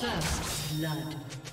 First blood.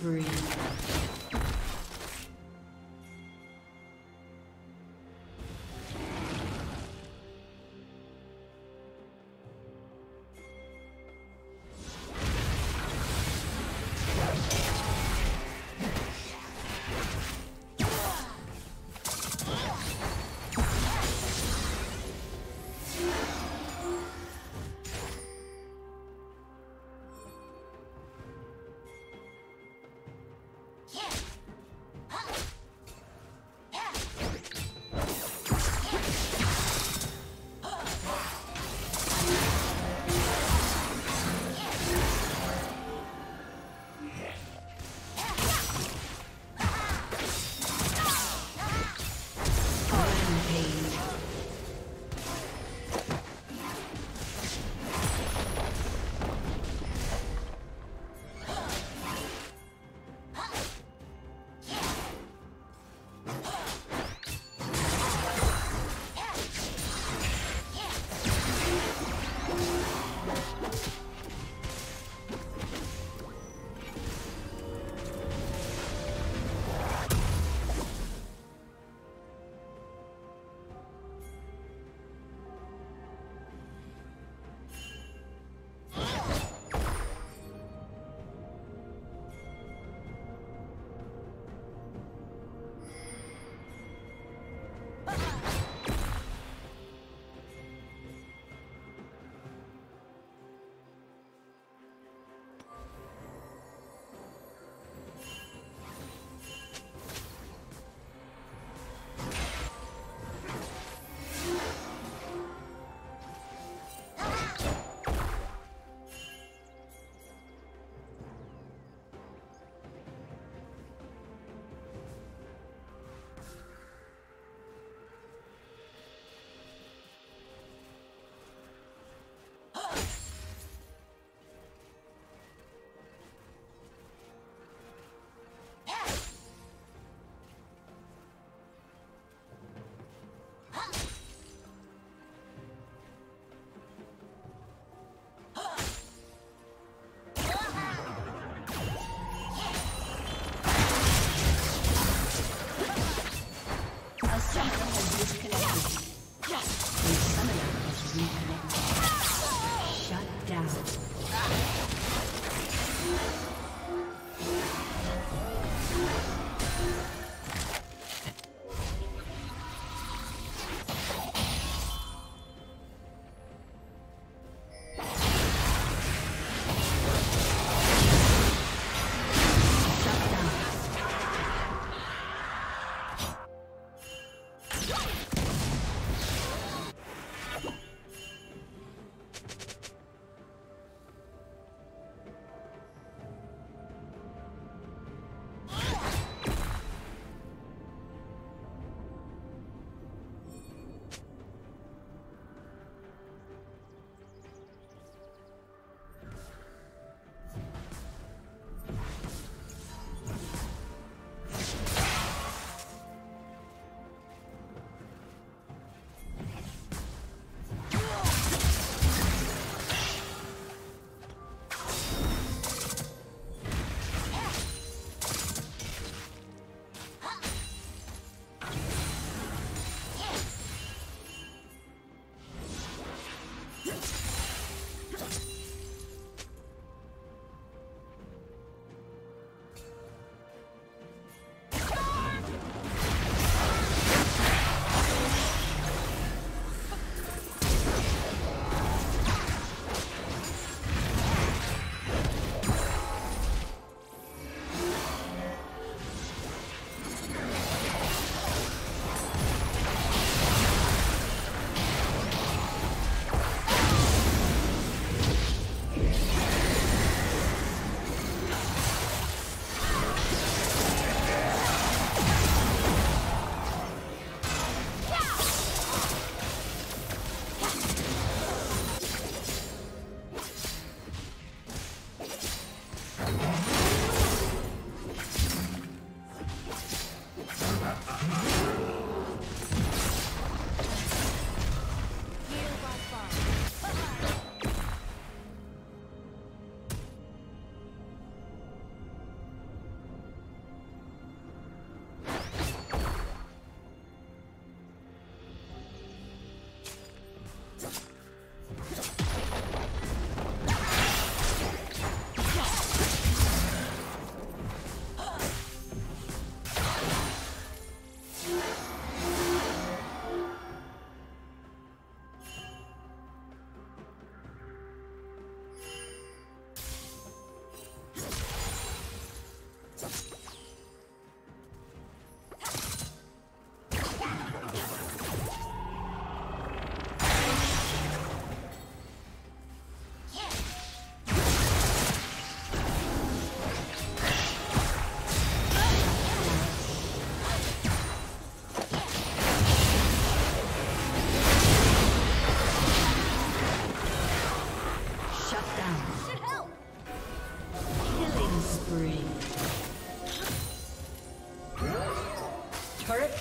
Spree.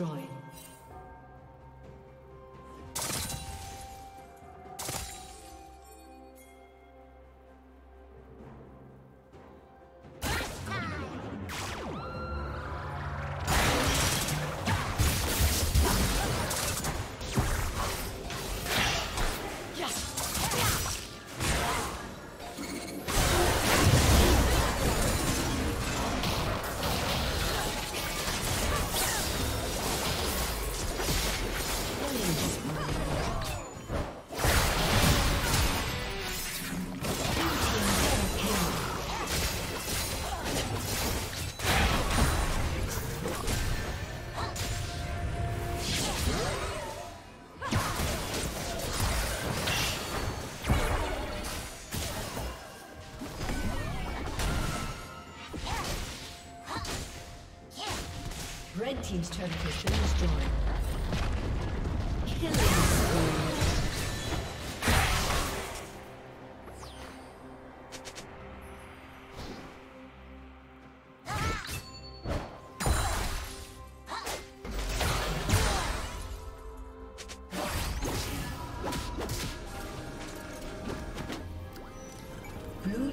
Destroyed. Team's turret has been destroyed. Killing spree. Blue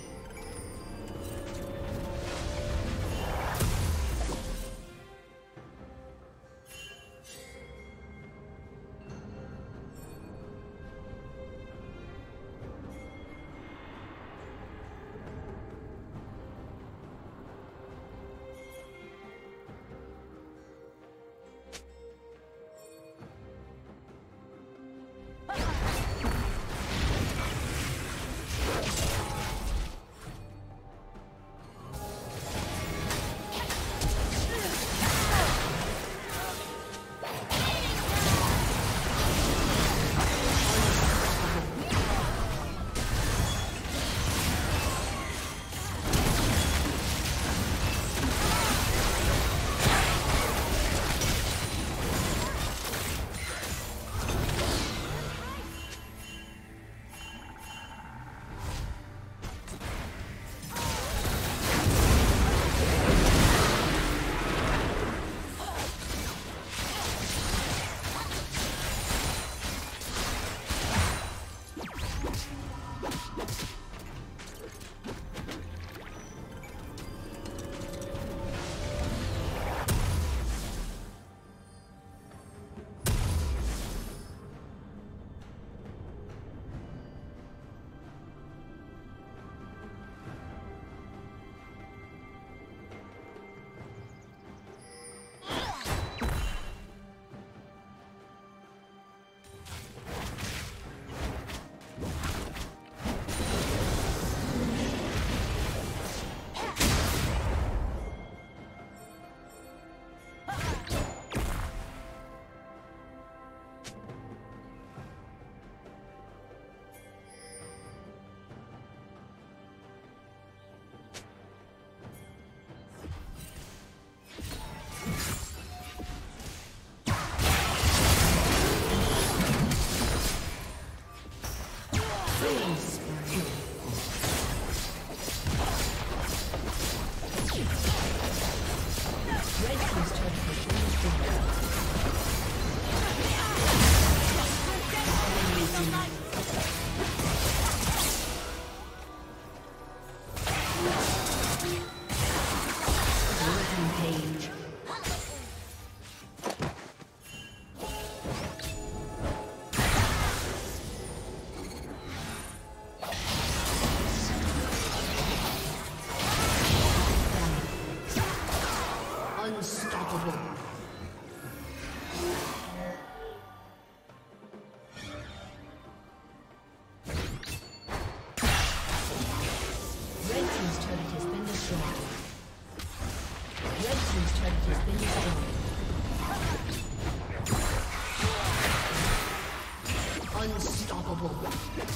Double.